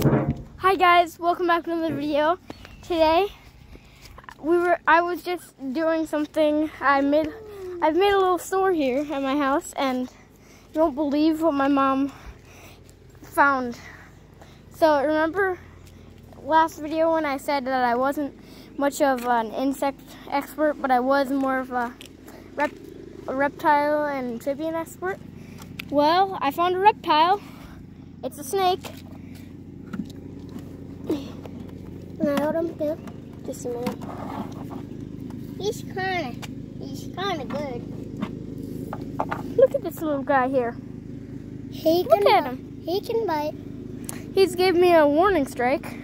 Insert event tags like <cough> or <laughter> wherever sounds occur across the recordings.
Hi guys, welcome back to another video. Today we were I was just doing something. I made I've made a little store here at my house and you won't believe what my mom found. So remember last video when I said that I wasn't much of an insect expert, but I was more of a, rep, a reptile and amphibian expert? Well, I found a reptile. It's a snake. I hold him too? Just a minute. He's kinda, he's kinda good. Look at this little guy here. He Look can at bite. him. He can bite. He's gave me a warning strike.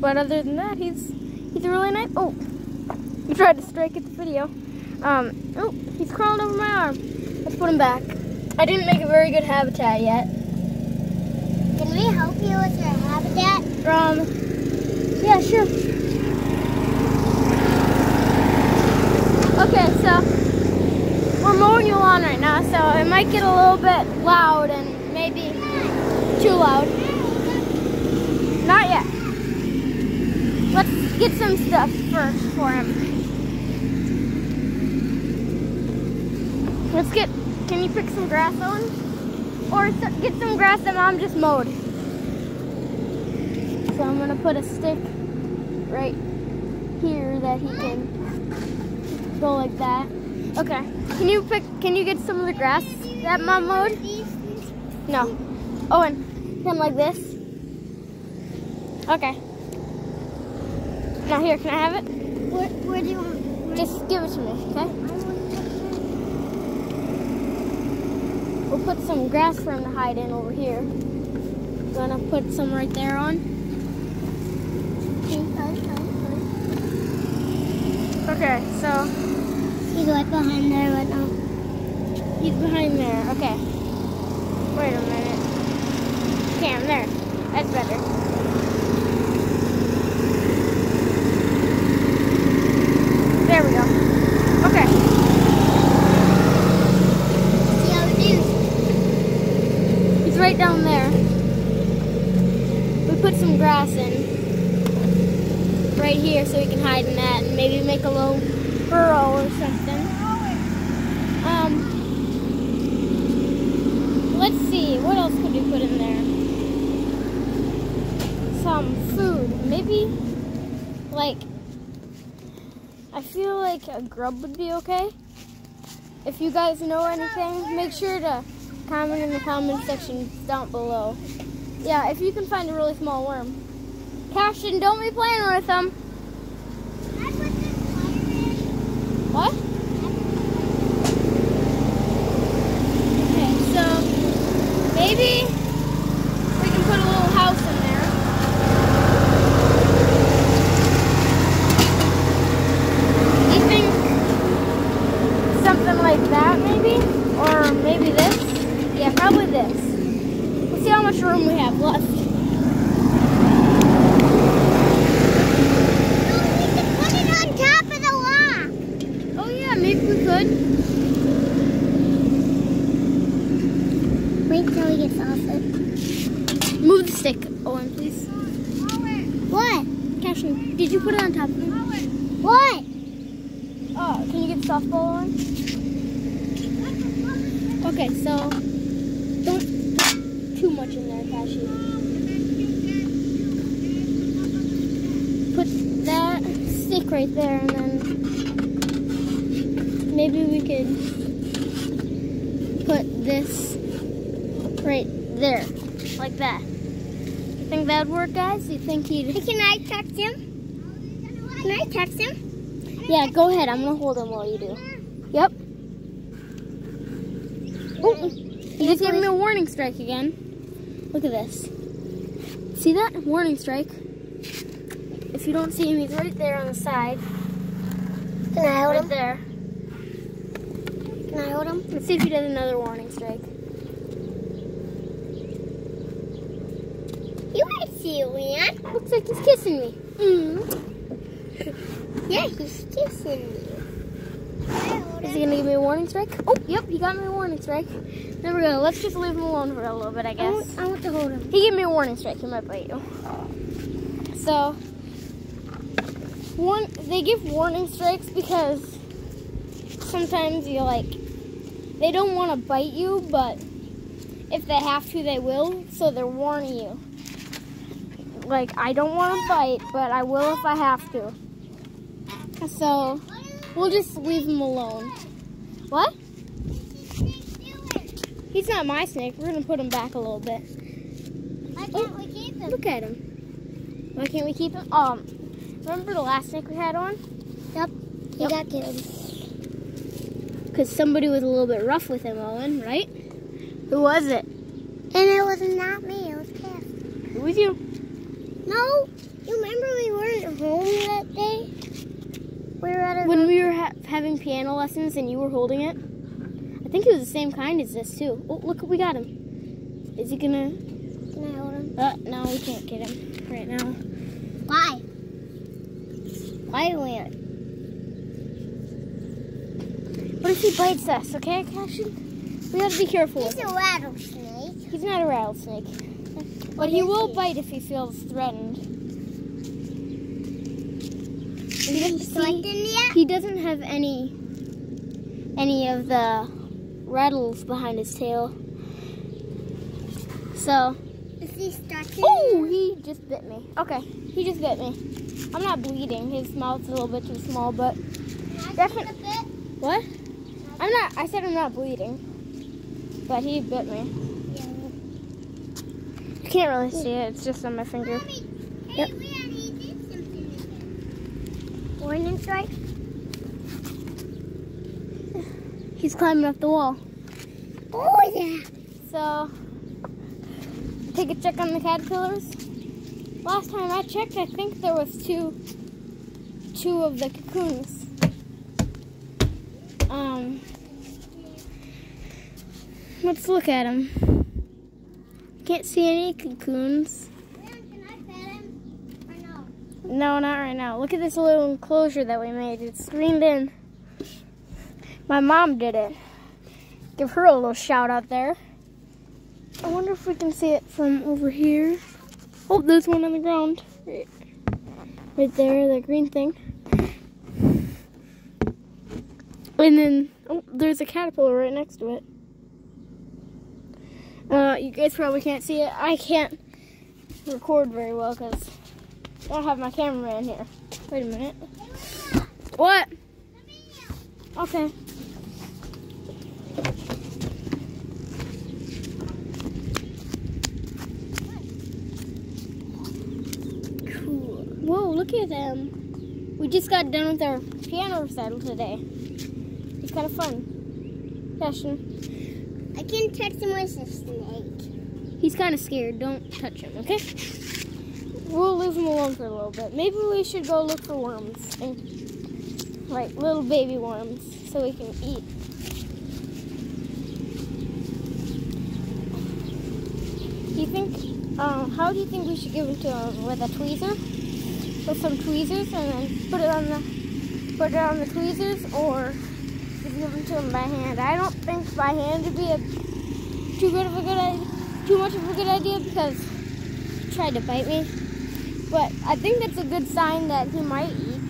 But other than that, he's he's really nice. Oh, he tried to strike at the video. Um, oh, he's crawling over my arm. Let's put him back. I didn't make a very good habitat yet. Can we help you with your habitat? Um, yeah, sure. Okay, so we're mowing the lawn right now, so it might get a little bit loud and maybe too loud. Not yet. Let's get some stuff first for him. Let's get, can you pick some grass, Owen? Or get some grass that mom just mowed. So I'm gonna put a stick right here that he can go like that. Okay. Can you pick? Can you get some of the grass that mom mowed? No. Oh, Owen, come like this. Okay. Now here, can I have it? Where, where do you want? Just give it to me, okay? We'll put some grass for him to hide in over here. Gonna put some right there on. Okay, so He's right behind there right now. He's behind there. Okay. Wait a minute. I'm there. That's better. There we go. Okay. See how it is? He's right down there. We put some grass in right here so he can hide in that and maybe make a little burrow or something. Um, let's see, what else could we put in there? Some food, maybe like, I feel like a grub would be okay. If you guys know anything, make sure to comment in the comment section down below. Yeah, if you can find a really small worm. Cashin, don't be playing with them. What? Okay, so maybe we can put a little house in there. Do you think something like that maybe? Or maybe this? Yeah, probably this. Let's see how much room we have left. we can put it on top of the log. Oh yeah, maybe we could. Wait till he gets off it. Move the stick, Owen, please. What? Cashin, did you put it on top of me? What? Oh, can you get the softball on? Okay, so don't put too much in there, Cashin. Put that stick right there, and then maybe we could put this right there, like that. You think that would work, guys? You think he'd? Can I text him? Can I text him? Yeah, go ahead. I'm gonna hold him while you do. Yep. Oh, he just gave me a warning strike again. Look at this. See that? Warning strike. If you don't see him, he's right there on the side. Can I hold Right him? there. Can I hold him? Let's see if he does another warning strike. You I see you, man. Looks like he's kissing me. Mm. Yeah, he's kissing me. Can I hold hold Is he gonna give me a warning strike? Oh, yep, he got me a warning strike. There we go. Let's just leave him alone for a little bit, I I guess. want, I want to hold him. He gave me a warning strike. He might bite you. So, warn they give warning strikes because sometimes you like they don't want to bite you, but if they have to, they will. So they're warning you. Like I don't want to bite, but I will if I have to. So we'll just leave him alone. What? He's not my snake. We're gonna put him back a little bit. Why can't we keep him? Look at him. Why can't we keep him? Um, remember the last snake we had on? Yep. He Yep. got killed. Because somebody was a little bit rough with him, Owen, right? Who was it? And it was not me. It was Cass. Who was you? No. You remember we weren't home that day? We were at a When we were ha- having piano lessons and you were holding it? I think it was the same kind as this, too. Oh, look, we got him. Is he gonna... Can I hold him? Uh, no, we can't get him right now. Why went? What if he bites us, okay, Cashin? We have to be careful He's a rattlesnake. He's not a rattlesnake. What But he will he? bite if he feels threatened. Is He he doesn't- yet? He doesn't have any any of the rattles behind his tail. So, Is he starting? oh, he just bit me. Okay, he just bit me. I'm not bleeding. His mouth's a little bit too small, but definitely. What? I'm not. I said I'm not bleeding, but he bit me. You can't really see it. It's just on my finger. Mommy, Yep. hey, Leon, he did something again. Warning strike? He's climbing up the wall. Oh, yeah. So, take a check on the caterpillars. Last time I checked, I think there was two, two of the cocoons. Um, let's look at them. Can't see any cocoons. No? No, not right now. Look at this little enclosure that we made. It's screened in. My mom did it. Give her a little shout out there. I wonder if we can see it from over here. Oh, there's one on the ground. Right, right there, the green thing. And then, oh, there's a caterpillar right next to it. Uh, you guys probably can't see it. I can't record very well because I don't have my cameraman here. Wait a minute. What? Okay. Cool. Whoa, look at them. We just got done with our piano recital today. It's kind of fun. Fashion. I can touch him with a snake. He's kind of scared. Don't touch him, okay? We'll leave him alone for a little bit. Maybe we should go look for worms. And, like little baby worms so we can eat. Do you think, um, how do you think we should give it to him? With a tweezer? With some tweezers and then put it on the, put it on the tweezers or give it to him by hand? I don't think by hand would be a, too good of a good idea, too much of a good idea because he tried to bite me. But I think that's a good sign that he might eat.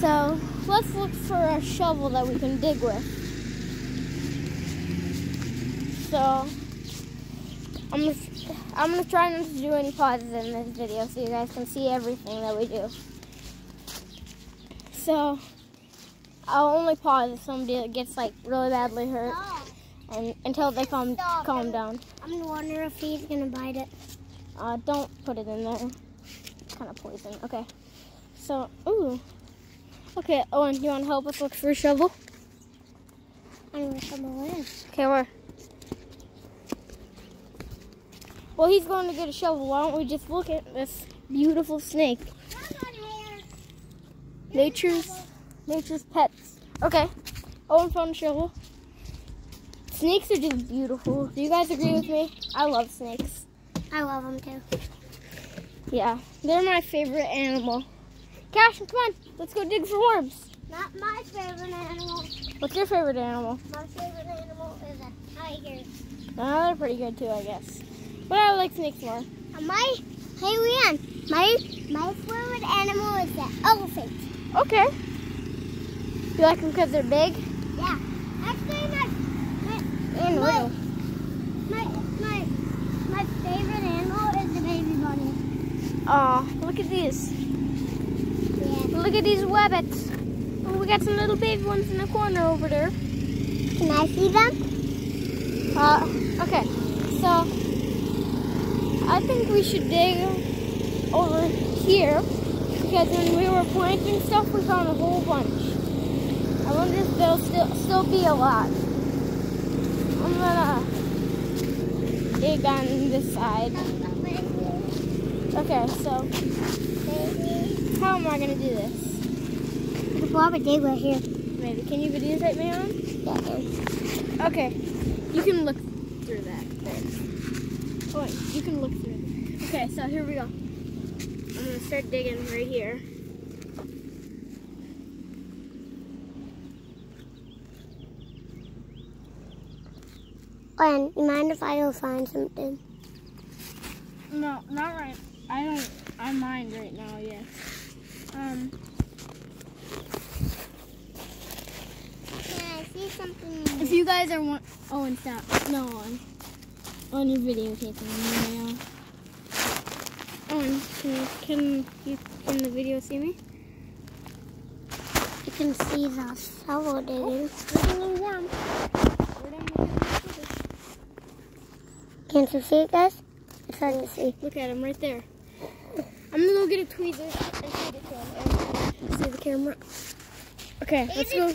So let's look for a shovel that we can dig with. So I'm gonna, I'm gonna try not to do any pauses in this video so you guys can see everything that we do. So I'll only pause if somebody gets like really badly hurt and until they calm Stop. calm down. I'm wondering if he's gonna bite it. Uh, don't put it in there. It's kind of poison. Okay. So, ooh. Okay, Owen, you want to help us look for a shovel? I'm gonna away. Okay, where? Well, he's going to get a shovel. Why don't we just look at this beautiful snake? Nature's, nature's pets. Okay. Owen found a shovel. Snakes are just beautiful. Do you guys agree with me? I love snakes. I love them too. Yeah, they're my favorite animal. Cash, come on, let's go dig for worms. Not my favorite animal. What's your favorite animal? My favorite animal is a tiger. Oh, they're pretty good too, I guess. But I like snakes more. My, hey Leon, my, my favorite animal is the elephant. Okay. You like them because they're big Yeah. Actually, my, my, and my, little? my, my, my favorite animal is the baby bunny. Oh, look at these. Yeah. Look at these webbits. Oh, we got some little baby ones in the corner over there. Can I see them? Uh, okay. So, I think we should dig over here because when we were planting stuff, we found a whole bunch. I wonder if there'll still still be a lot. I'm gonna dig on this side. Okay, so how am I gonna do this? We could probably dig right here. Maybe can you videotape me on? Yeah. Okay, you can look through that. You can look through. Okay, so here we go. I'm gonna start digging right here. And you mind if I go find something? No, not right. I don't. I mind right now. Yes. Um. Can I see something? If you guys are one, oh, and stop. No, on, on your videotaping me now. Oh, and can can you can the video see me? You can see the shovel digging. There's a little worm. Where did I put it? Can't you see it, guys? It's hard to see. Look at him right there. I'm gonna go get a tweezer and see the camera. See the camera. Okay, let's go.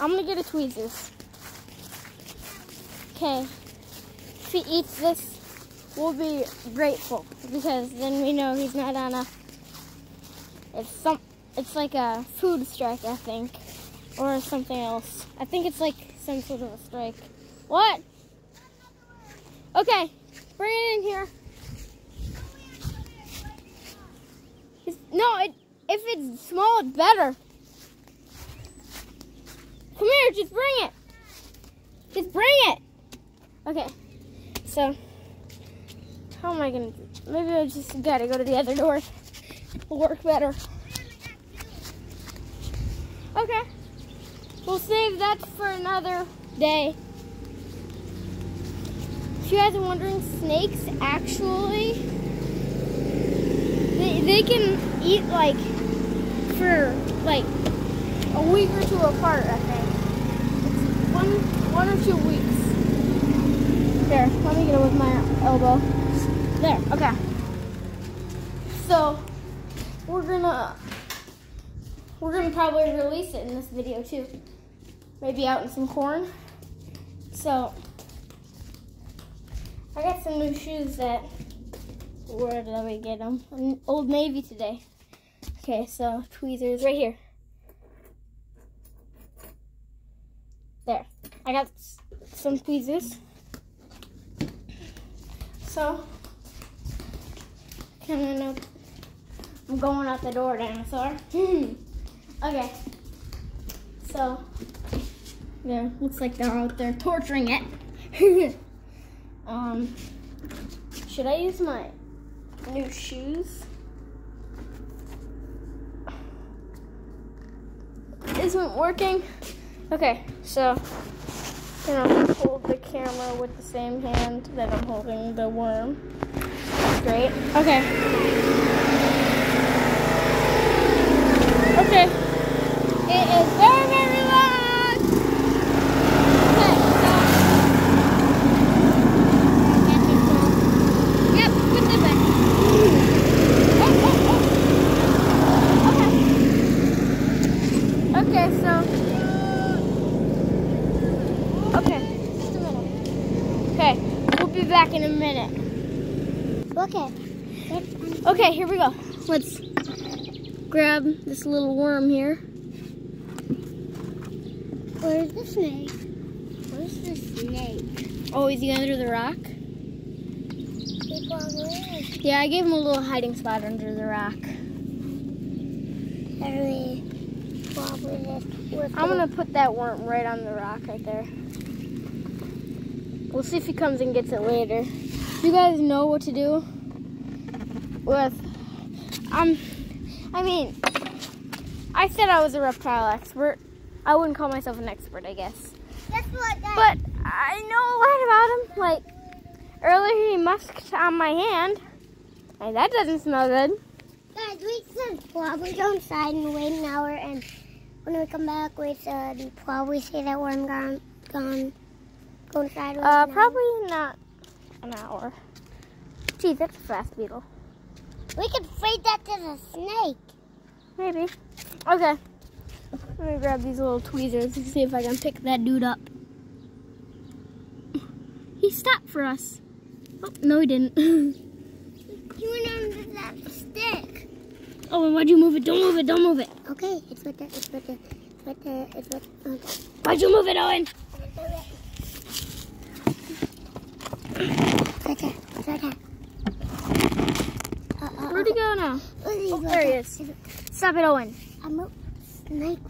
I'm gonna get a tweezers. Okay. If he eats this, we'll be grateful because then we know he's not on a. It's some. It's like a food strike, I think, or something else. I think it's like some sort of a strike. What? Okay, bring it in here. It's, no, it, if it's small, it's better. Come here, just bring it. Just bring it. Okay, so how am I gonna? Maybe I just gotta go to the other door. It'll work better. Okay, we'll save that for another day. If you guys are wondering, snakes actually they, they can eat like for like a week or two apart, I think. It's one one or two weeks. There, let me get it with my elbow. There, okay. So we're gonna we're gonna probably release it in this video too. Maybe out in some corn. So I got some new shoes that where did we get them? Old Navy today. Okay, so tweezers right here. There. I got some tweezers. So. I'm going out the door, dinosaur. <laughs> okay. So, yeah, looks like they're out there torturing it. <laughs> um, should I use my new shoes? Isn't working. Okay, so I'm gonna hold the camera with the same hand that I'm holding the worm. Great. Okay. Okay. It is very, very loud. Okay, so. Get this one. Yep, put this back. Oh, oh, oh. Okay. Okay, so. Okay, just a minute. Okay, we'll be back in a minute. Okay. Okay, here we go. Let's grab this little worm here. Where's the snake? Where's the snake? Oh, is he under the rock? He probably is. Yeah, I gave him a little hiding spot under the rock. Probably I'm gonna put that worm right on the rock right there. We'll see if he comes and gets it later. You guys know what to do with um I mean I said I was a reptile expert. I wouldn't call myself an expert, I guess. Guess what? Guys? But I know a lot about him. Like earlier he musked on my hand. And that doesn't smell good. Guys, we should probably go inside and wait an hour, and when we come back, we should probably say that worm gone. gone. Go inside. Uh an hour. probably not an hour. Gee, that's a fast beetle. We could feed that to the snake. Maybe. Okay. Let me grab these little tweezers and see if I can pick that dude up. He stopped for us. Oh, no, he didn't. <laughs> He went under that stick. oh, and why'd you move it? Don't move it. Don't move it. Okay, it's with the, it's with the, it's with the, it's with, okay. Why'd you move it, Owen? It's right there, it's right there. Uh, uh, Where'd he go now? Oh, there he is. Stop it, Owen. I'm a snake.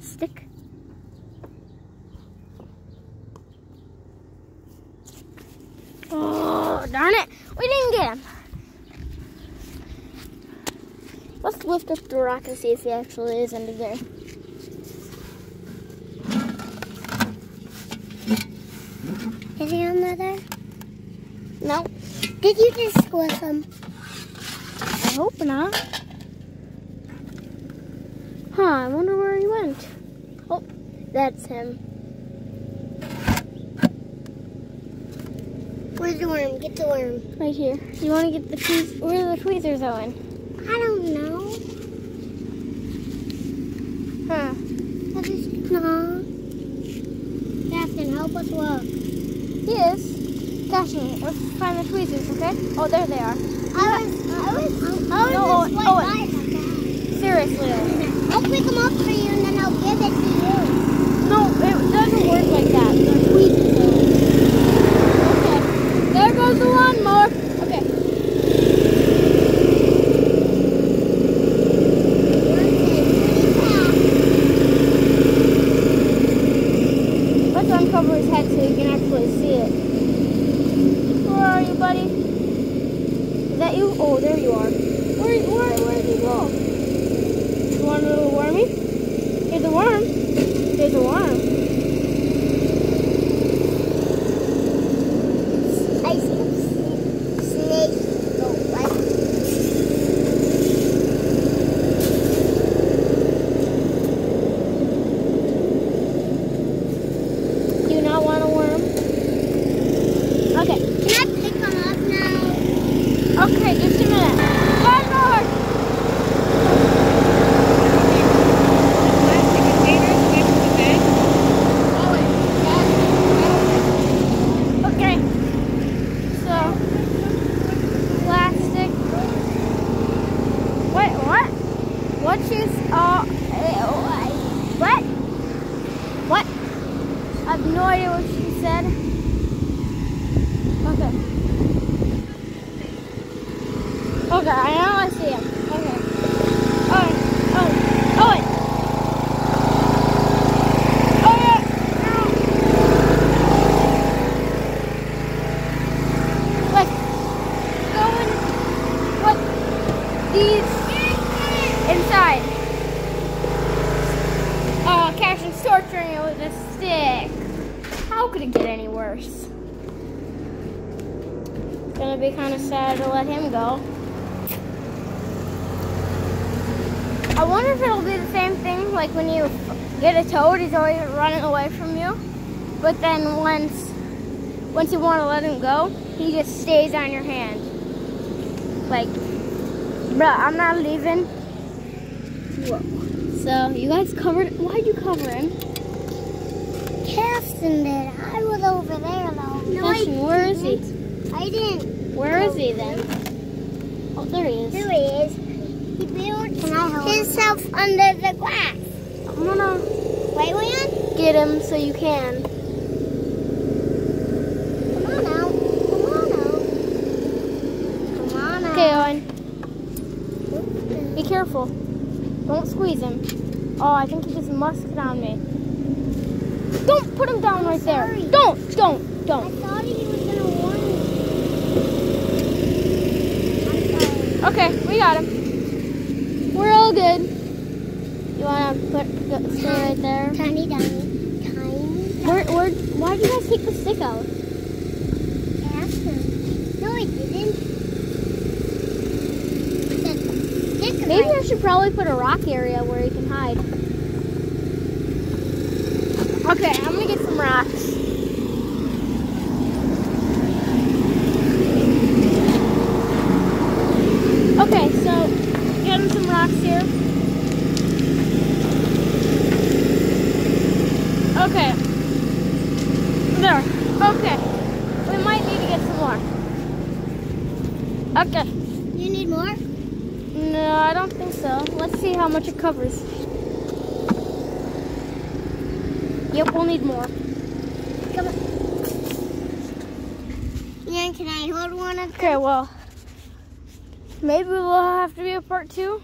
Stick. Oh, darn it. We didn't get him. Let's lift up the rock and see if he actually is under there. Is he under there? No, Did you just squish him? I hope not. Huh, I wonder where he went. Oh, that's him. Where's the worm? Get the worm. Right here. You want to get the tweezers? Where are the tweezers, Owen? I don't know. Huh. That is no. Captain, help us look. Is. Dashing, let's find the tweezers, okay? Oh, there they are. I was, I was, oh, oh, I was No, just oh, went by them. Seriously, I'll pick them up for you and then I'll give it to you. No, it doesn't work like that. They're Owen. Okay. There goes the lawnmower. Okay. Let's uncover his head so you can actually see it. Where are you, buddy? Is that you? Oh, there you are. Where, where, where did you go? You want a little wormy? Here's a worm. Here's a worm. I see snakes go like Do you not want a worm? Okay. Can I pick them up now? Okay, just a minute. Lawnmower! Okay. So, plastic. Wait, what? What is uh, uh, what? What? I have no idea what she said. Okay. Okay, I now I see him. Okay. Owen, Owen, Owen. Oh yeah. No. Like, go and put these inside. Oh, Cashin's torturing it with a stick. How could it get any worse? It's gonna be kind of sad to let him go. I wonder if it'll be the same thing, like when you get a running away from you. But then once, once you want to let him go, he just stays on your hand. Like, bro, I'm not leaving. Whoa. So you guys covered. Why'd you cover him? Caston did. I was over there though. No, where is he? didn't. I didn't. Where is he then? Oh, there he is. There he is. He built himself under the glass. I'm gonna Wait, Leon. Get him so you can. Come on out. Come on out. Come on out. Okay, Owen. Be careful. Don't squeeze him. Oh, I think he just musked on me. Don't put him down I'm right sorry. there. Don't, don't, don't. I thought he was gonna warn me. Okay, we got him. We're all good. You wanna put stay right there? Tiny, tiny, tiny. Where, where, why did you guys take the stick out? No, I didn't. Maybe. I should probably put a rock area where he can hide. Okay, I'm gonna get some rocks. Okay, so getting some rocks here. Okay. There. Okay. We might need to get some more. Okay. You need more? No, I don't think so. Let's see how much it covers. Yep, we'll need more. Come on. Yeah, can I hold one of Okay, well, maybe we'll have to be a part two.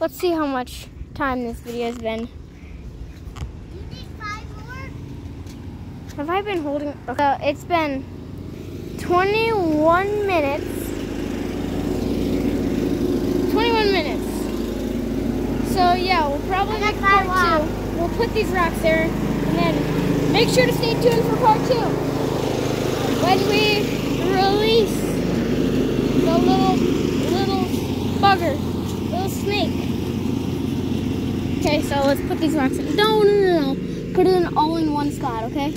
Let's see how much time this video has been. You need five more? Have I been holding? Okay, it's been 21 minutes. 21 minutes. So yeah, we'll probably make part two. We'll put these rocks there, and then make sure to stay tuned for part two. When we release the little little bugger, little snake. Okay, so let's put these rocks in. No, no, no, no. Put it in all in one spot, okay?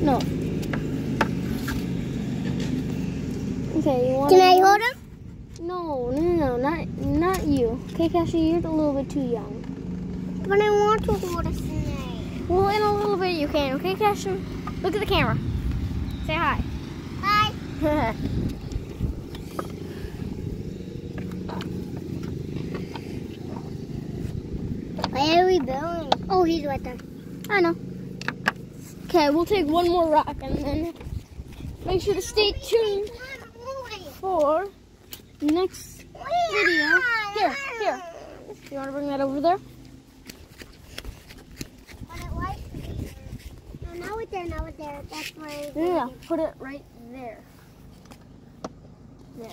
No. Okay, you want Can I hold him? No, no, no, no, not not you. Okay, Cassie, you're a little bit too young. But I want to hold a snake. Well, in a little bit you can. Okay, Cassie? Look at the camera. Say hi. Hi. <laughs> Where are we going? Oh, he's right there. I know. Okay, we'll take one more rock and then make sure to stay tuned for next video. Here, here. You want to bring that over there? No, it's there, now there. That's where. No, no, no. Put it right there. There.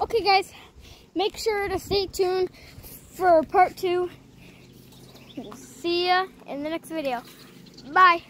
Okay, guys. Make sure to stay tuned for part two. See ya in the next video. Bye.